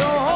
know